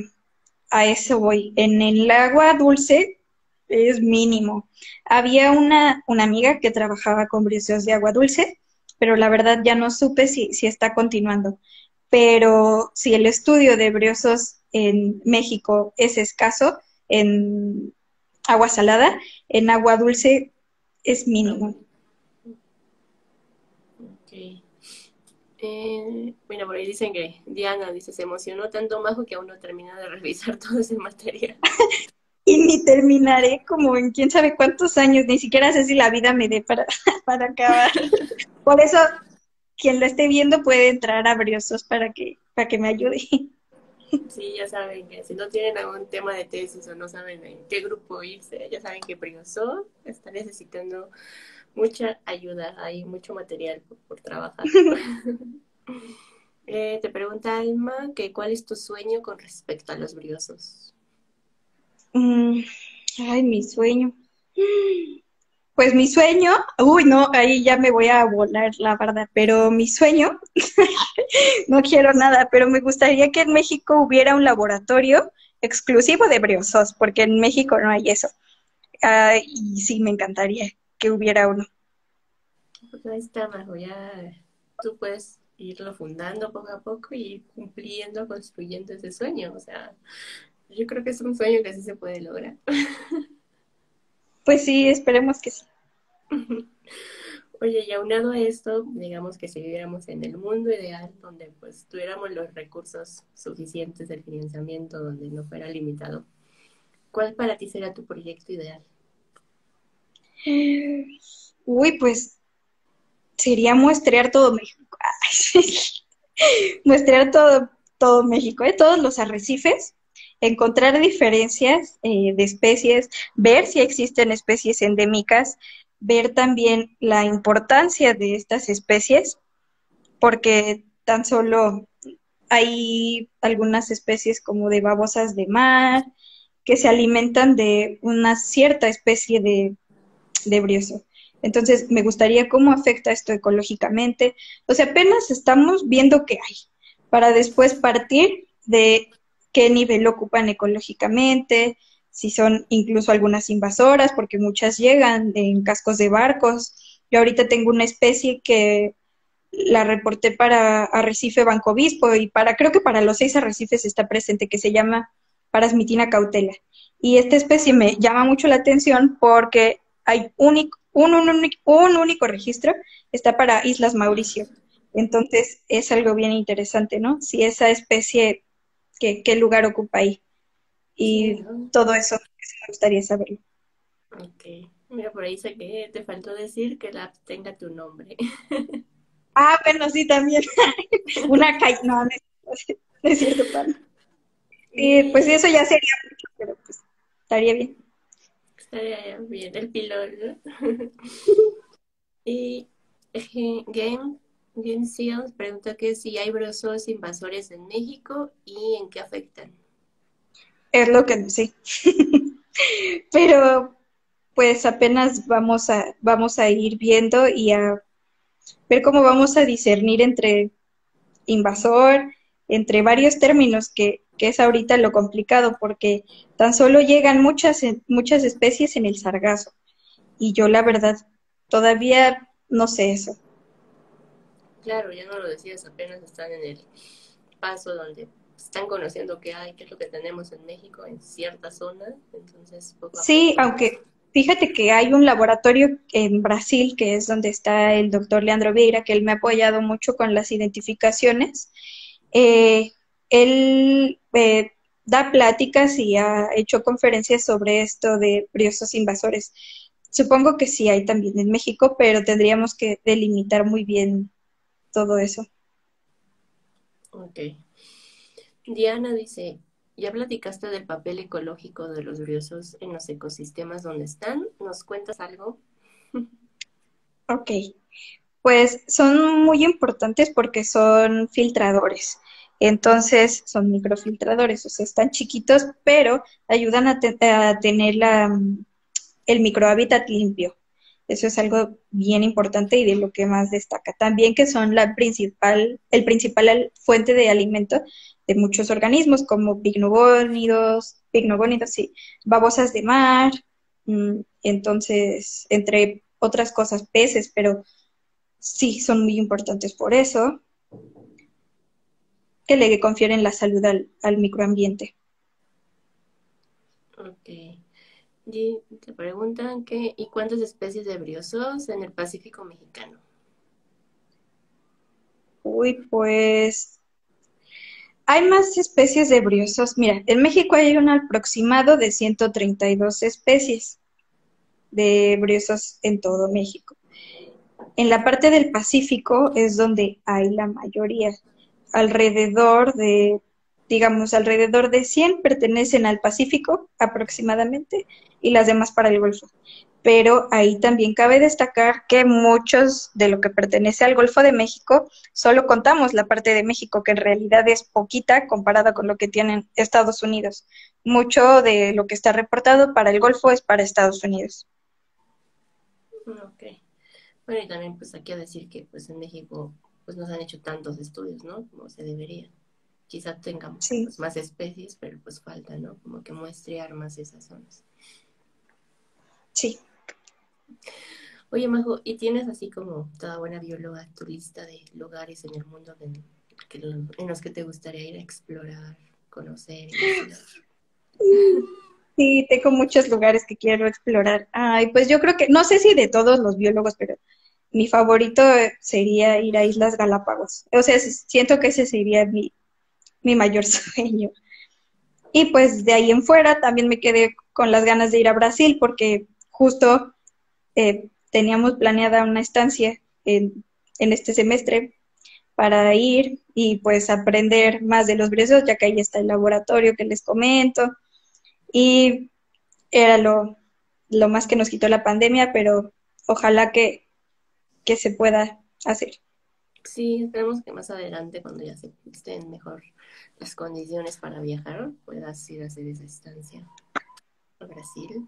a eso voy. En el agua dulce es mínimo. Había una, una amiga que trabajaba con briosos de agua dulce, pero la verdad ya no supe si, si está continuando. Pero si el estudio de briosos en México es escaso, en agua salada, en agua dulce es mínimo. Eh, mira, por ahí dicen que Diana dice, se emocionó tanto Majo que aún no termina de revisar todo ese material. y ni terminaré como en quién sabe cuántos años, ni siquiera sé si la vida me dé para, para acabar. Por eso, quien lo esté viendo puede entrar a Briosos para que, para que me ayude. Sí, ya saben que si no tienen algún tema de tesis o no saben en qué grupo irse, ya saben que Briosos está necesitando mucha ayuda, hay mucho material por, trabajar. Eh, te pregunta Alma que cuál es tu sueño con respecto a los briosos. Mm, ay, mi sueño. Pues mi sueño, uy, no, ahí ya me voy a volar, la verdad, pero mi sueño, no quiero nada, pero me gustaría que en México hubiera un laboratorio exclusivo de briosos, porque en México no hay eso. y sí, me encantaría que hubiera uno. Pues ahí está, Majo, ya tú puedes irlo fundando poco a poco y cumpliendo, construyendo ese sueño. O sea, yo creo que es un sueño que sí se puede lograr. Pues sí, esperemos que sí. Oye, y aunado a esto, digamos que si viviéramos en el mundo ideal, donde pues tuviéramos los recursos suficientes del financiamiento, donde no fuera limitado, ¿cuál para ti sería tu proyecto ideal? Uy, pues sería muestrear todo México. muestrear todo, todo México, ¿eh? todos los arrecifes, encontrar diferencias eh, de especies, ver si existen especies endémicas, ver también la importancia de estas especies, porque tan solo hay algunas especies como de babosas de mar que se alimentan de una cierta especie de, de brioso. Entonces, me gustaría cómo afecta esto ecológicamente. O sea, apenas estamos viendo qué hay, para después partir de qué nivel ocupan ecológicamente, si son incluso algunas invasoras, porque muchas llegan en cascos de barcos. Yo ahorita tengo una especie que la reporté para Arrecife Banco Obispo y para, creo que para los seis arrecifes está presente, que se llama Parasmitina cautela. Y esta especie me llama mucho la atención porque hay único, un, un, único registro, está para Islas Mauricio. Entonces es algo bien interesante, ¿no? Si esa especie, ¿qué, qué lugar ocupa ahí? y todo eso, me gustaría saberlo. Ok, mira, por ahí sé que te faltó decir que la tenga tu nombre. ah, bueno, sí, también. Una calle, no, no es, cierto, Y pues eso ya sería mucho, pero pues estaría bien. Estaría bien, el pilón, y eh, Game, Game Seals pregunta que si hay brosos invasores en México y en qué afectan es lo que no sé. Pero pues apenas vamos a, vamos a ir viendo y a ver cómo vamos a discernir entre invasor, entre varios términos que, que es ahorita lo complicado, porque tan solo llegan muchas, muchas especies en el sargazo. Y yo la verdad todavía no sé eso. Claro, ya no lo decías, apenas están en el paso donde están conociendo qué hay, qué es lo que tenemos en México en ciertas zonas. Entonces, sí, aunque fíjate que hay un laboratorio en Brasil, que es donde está el doctor Leandro Vieira, que él me ha apoyado mucho con las identificaciones. Eh, él eh, da pláticas y ha hecho conferencias sobre esto de briosos invasores. Supongo que sí hay también en México, pero tendríamos que delimitar muy bien todo eso. Ok. Diana dice, ¿ya platicaste del papel ecológico de los briosos en los ecosistemas donde están? ¿Nos cuentas algo? Ok, pues son muy importantes porque son filtradores. Entonces son microfiltradores, o sea, están chiquitos, pero ayudan a, tener la, el microhábitat limpio. Eso es algo bien importante y de lo que más destaca. También que son la principal, el principal fuente de alimento de muchos organismos como pignogónidos, pignogónidos, sí, babosas de mar, mm, entonces, entre otras cosas, peces, pero sí son muy importantes por eso, que le confieren la salud al, al microambiente. Ok. Y te preguntan que, ¿y cuántas especies de briosos en el Pacífico mexicano? Uy, pues hay más especies de briosos. Mira, en México hay un aproximado de 132 especies de briosos en todo México. En la parte del Pacífico es donde hay la mayoría. Alrededor de, digamos, alrededor de 100 pertenecen al Pacífico aproximadamente y las demás para el Golfo pero ahí también cabe destacar que muchos de lo que pertenece al Golfo de México, solo contamos la parte de México, que en realidad es poquita comparada con lo que tienen Estados Unidos. Mucho de lo que está reportado para el Golfo es para Estados Unidos. Ok. Bueno, y también pues aquí a decir que pues en México pues no se han hecho tantos estudios, ¿no? Como se debería. Quizá tengamos pues, más especies, pero pues falta, ¿no? Como que muestrear más esas zonas. Sí. Oye, Majo, ¿y tienes así como toda buena bióloga tu lista de lugares en el mundo en, en los que te gustaría ir a explorar, conocer? Sí, tengo muchos lugares que quiero explorar. Ay, pues yo creo que, no sé si de todos los biólogos, pero mi favorito sería ir a Islas Galápagos. O sea, siento que ese sería mi, mi mayor sueño. Y pues de ahí en fuera también me quedé con las ganas de ir a Brasil porque justo eh, teníamos planeada una estancia en, en, este semestre para ir y pues aprender más de los briosos, ya que ahí está el laboratorio que les comento. Y era lo, lo más que nos quitó la pandemia, pero ojalá que que se pueda hacer. Sí, esperemos que más adelante, cuando ya se estén mejor las condiciones para viajar, puedas ir a hacer esa estancia a Brasil,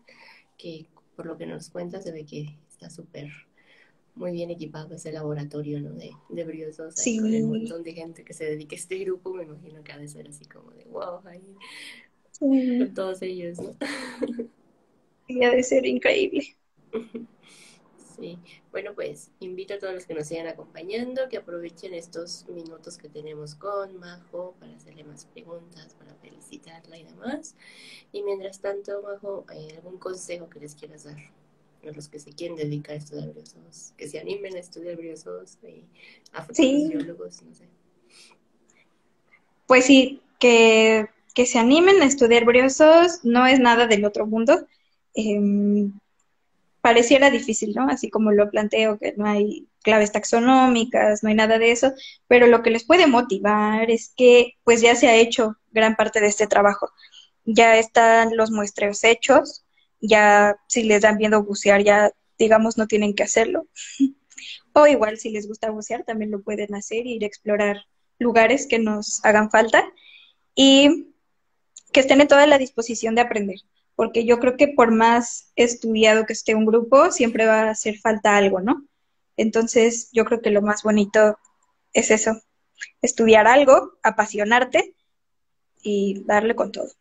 que por lo que nos cuenta se ve que está súper muy bien equipado ese laboratorio ¿no? de, de briosos sí. con un montón de gente que se dedique a este grupo, me imagino que ha de ser así como de wow, ahí, con todos ellos, ¿no? Sí, ha de ser increíble. Sí, bueno, pues invito a todos los que nos sigan acompañando que aprovechen estos minutos que tenemos con Majo para hacerle más preguntas, para felicitarla y demás. Y mientras tanto, Majo, ¿hay algún consejo que les quieras dar a los que se quieren dedicar a estudiar briosos? Que se animen a estudiar briosos y a futuros biólogos, no sé. Pues sí, que, que se animen a estudiar briosos no es nada del otro mundo. Eh, pareciera difícil, ¿no? Así como lo planteo, que no hay claves taxonómicas, no hay nada de eso, pero lo que les puede motivar es que pues ya se ha hecho gran parte de este trabajo. Ya están los muestreos hechos, ya si les dan miedo bucear, ya digamos no tienen que hacerlo. o igual si les gusta bucear, también lo pueden hacer, ir a explorar lugares que nos hagan falta y que estén en toda la disposición de aprender porque yo creo que por más estudiado que esté un grupo, siempre va a hacer falta algo, ¿no? Entonces, yo creo que lo más bonito es eso, estudiar algo, apasionarte y darle con todo.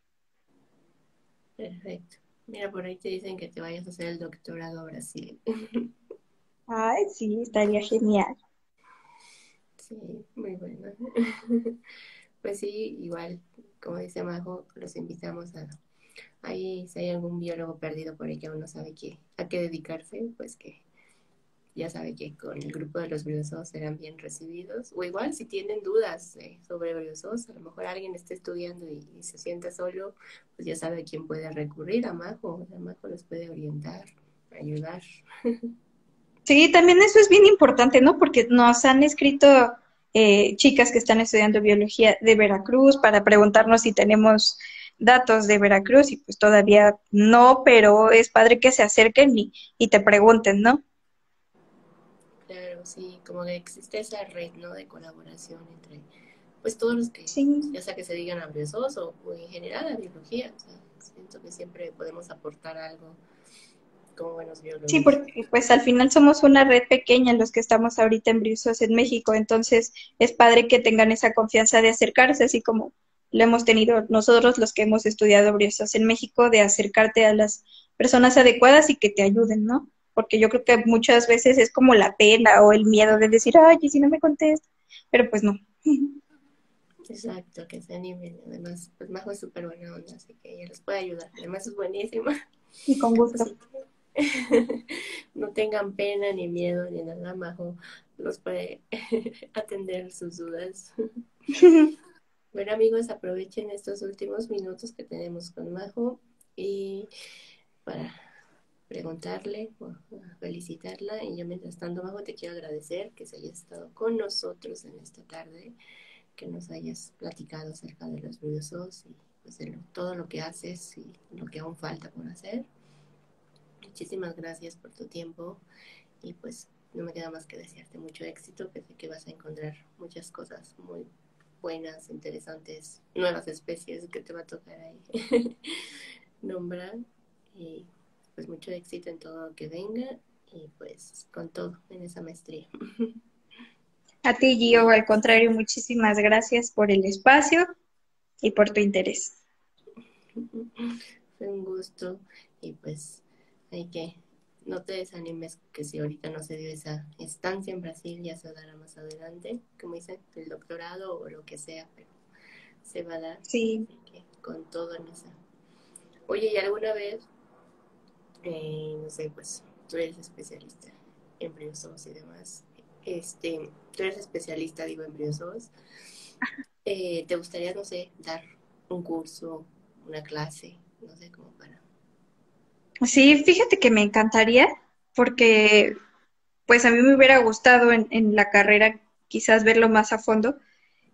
Perfecto. Mira, por ahí te dicen que te vayas a hacer el doctorado a Brasil. Ay, sí, estaría genial. Sí, muy bueno. Pues sí, igual, como dice Majo, los invitamos a ahí si hay algún biólogo perdido por ahí que aún no sabe qué, a qué dedicarse, pues que ya sabe que con el grupo de los briosos serán bien recibidos. O igual si tienen dudas eh, sobre briosos, a lo mejor alguien está estudiando y, se siente solo, pues ya sabe a quién puede recurrir, a Majo. A Majo les puede orientar, ayudar. Sí, también eso es bien importante, ¿no? Porque nos han escrito eh, chicas que están estudiando biología de Veracruz para preguntarnos si tenemos datos de Veracruz y pues todavía no, pero es padre que se acerquen y, y te pregunten, ¿no? Claro, sí, como que existe esa red, ¿no? De colaboración entre, pues todos los que, ya sea que se digan a o, o, en general a biología, o sea, siento que siempre podemos aportar algo como buenos biólogos. Sí, porque pues al final somos una red pequeña los que estamos ahorita en Briusos en México, entonces es padre que tengan esa confianza de acercarse, así como lo hemos tenido nosotros los que hemos estudiado briosas en México, de acercarte a las personas adecuadas y que te ayuden, ¿no? Porque yo creo que muchas veces es como la pena o el miedo de decir, ay, y si no me contesta, pero pues no. Exacto, que se animen. Además, pues Majo es súper buena onda, así que ella les puede ayudar. Además es buenísima. Y con gusto. no tengan pena ni miedo ni nada, Majo los puede atender sus dudas. Bueno amigos, aprovechen estos últimos minutos que tenemos con Majo y para preguntarle o felicitarla. Y yo mientras tanto, Majo, te quiero agradecer que se hayas estado con nosotros en esta tarde, que nos hayas platicado acerca de los briosos y pues, de todo lo que haces y lo que aún falta por hacer. Muchísimas gracias por tu tiempo y pues no me queda más que desearte mucho éxito, que sé que vas a encontrar muchas cosas muy buenas, interesantes, nuevas especies que te va a tocar ahí nombrar. Y pues mucho éxito en todo lo que venga y pues con todo en esa maestría. A ti, Gio, al contrario, muchísimas gracias por el espacio y por tu interés. Fue un gusto y pues hay que no te desanimes que si ahorita no se dio esa estancia en Brasil, ya se dará más adelante, como dicen, el doctorado o lo que sea, pero se va a dar. Sí. con todo en esa. Oye, ¿y alguna vez, eh, no sé, pues tú eres especialista en briosos y demás, este, tú eres especialista, digo, en briosos, eh, ¿te gustaría, no sé, dar un curso, una clase, no sé, como para Sí, fíjate que me encantaría porque pues a mí me hubiera gustado en, la carrera quizás verlo más a fondo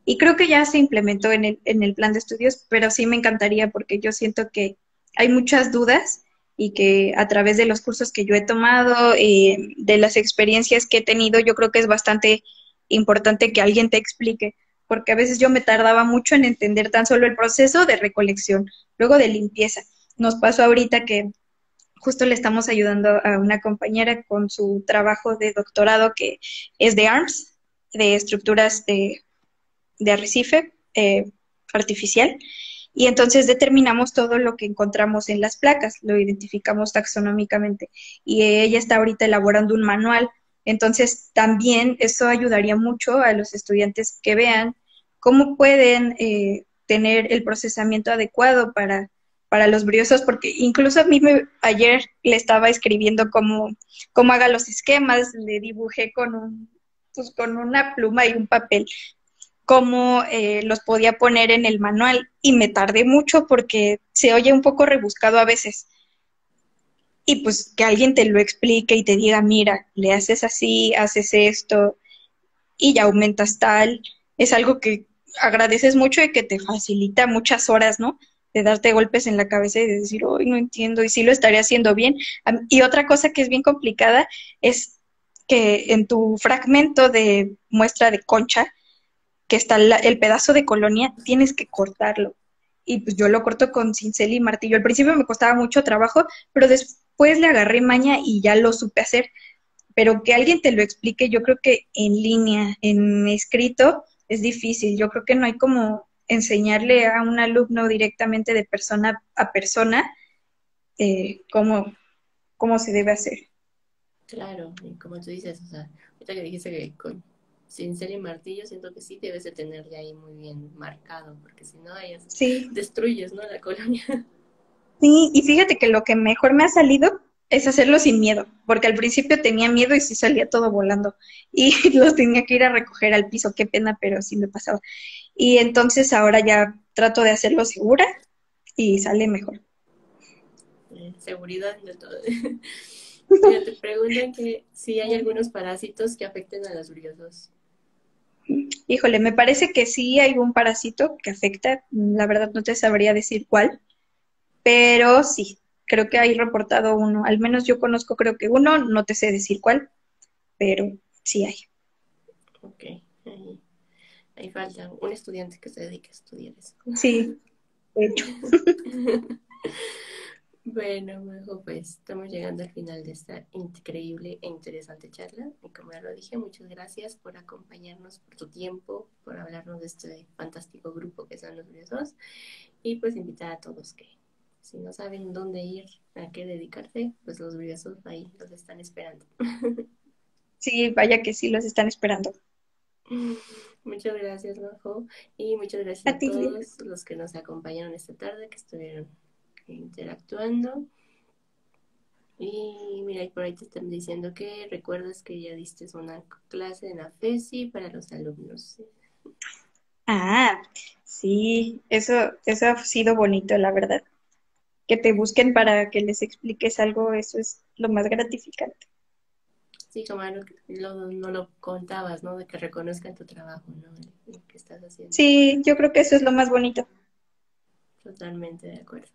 y creo que ya se implementó en el, en el plan de estudios, pero sí me encantaría porque yo siento que hay muchas dudas y que a través de los cursos que yo he tomado, y de las experiencias que he tenido, yo creo que es bastante importante que alguien te explique, porque a veces yo me tardaba mucho en entender tan solo el proceso de recolección, luego de limpieza. Nos pasó ahorita que justo le estamos ayudando a una compañera con su trabajo de doctorado que es de ARMS, de estructuras de, arrecife eh, artificial. Y entonces determinamos todo lo que encontramos en las placas, lo identificamos taxonómicamente. Y ella está ahorita elaborando un manual. Entonces también eso ayudaría mucho a los estudiantes que vean cómo pueden eh, tener el procesamiento adecuado para para los briosos, porque incluso a mí me, ayer le estaba escribiendo cómo, cómo haga los esquemas, le dibujé con, un, pues, con una pluma y un papel cómo eh, los podía poner en el manual y me tardé mucho porque se oye un poco rebuscado a veces. Y pues que alguien te lo explique y te diga, mira, le haces así, haces esto y ya aumentas tal, es algo que agradeces mucho y que te facilita muchas horas, ¿no? De darte golpes en la cabeza y de decir, hoy no entiendo, y sí lo estaría haciendo bien. Y otra cosa que es bien complicada es que en tu fragmento de muestra de concha, que está el pedazo de colonia, tienes que cortarlo. Y pues yo lo corto con cincel y martillo. Al principio me costaba mucho trabajo, pero después le agarré maña y ya lo supe hacer. Pero que alguien te lo explique, yo creo que en línea, en escrito, es difícil. Yo creo que no hay como enseñarle a un alumno directamente de persona a persona eh, cómo, cómo se debe hacer. Claro, y como tú dices, o sea, ahorita que dijiste que con cincel y martillo, siento que sí debes de tener ya ahí muy bien marcado, porque si no, ahí destruyes, ¿no? La colonia. Sí, y fíjate que lo que mejor me ha salido es hacerlo sin miedo, porque al principio tenía miedo y sí salía todo volando y los tenía que ir a recoger al piso, qué pena, pero sí me pasaba. Y entonces ahora ya trato de hacerlo segura y sale mejor. Seguridad de todo. te preguntan que si hay algunos parásitos que afecten a los briosos. Híjole, me parece que sí hay un parásito que afecta, la verdad no te sabría decir cuál, pero sí, creo que hay reportado uno, al menos yo conozco creo que uno, no te sé decir cuál, pero sí hay. Ok, ahí, falta un estudiante que se dedique a estudiar eso. Sí, de hecho. Bueno, pues estamos llegando al final de esta increíble e interesante charla. Y como ya lo dije, muchas gracias por acompañarnos, por tu tiempo, por hablarnos de este fantástico grupo que son los Briosos. Y pues invitar a todos que si no saben dónde ir, a qué dedicarse, pues los briosos ahí los están esperando. Sí, vaya que sí los están esperando. Muchas gracias, Majo. Y muchas gracias a, todos los que nos acompañaron esta tarde, que estuvieron interactuando. Y mira, por ahí te están diciendo que recuerdas que ya diste una clase en la FESI para los alumnos. Ah, sí, eso, eso ha sido bonito, la verdad que te busquen para que les expliques algo, eso es lo más gratificante. Sí, como no lo contabas, ¿no? De que reconozcan tu trabajo, ¿no? Lo que estás haciendo. Sí, yo creo que eso es lo más bonito. Totalmente de acuerdo.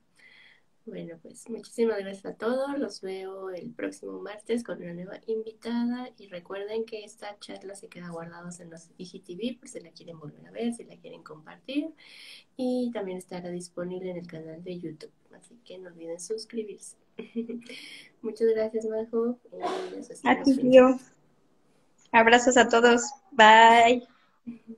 Bueno, pues muchísimas gracias a todos. Los veo el próximo martes con una nueva invitada. Y recuerden que esta charla se queda guardada en los IGTV por si la quieren volver a ver, si la quieren compartir. Y también estará disponible en el canal de YouTube. Así que no olviden suscribirse. Muchas gracias, Majo. A ti, tío. Abrazos a todos. Bye.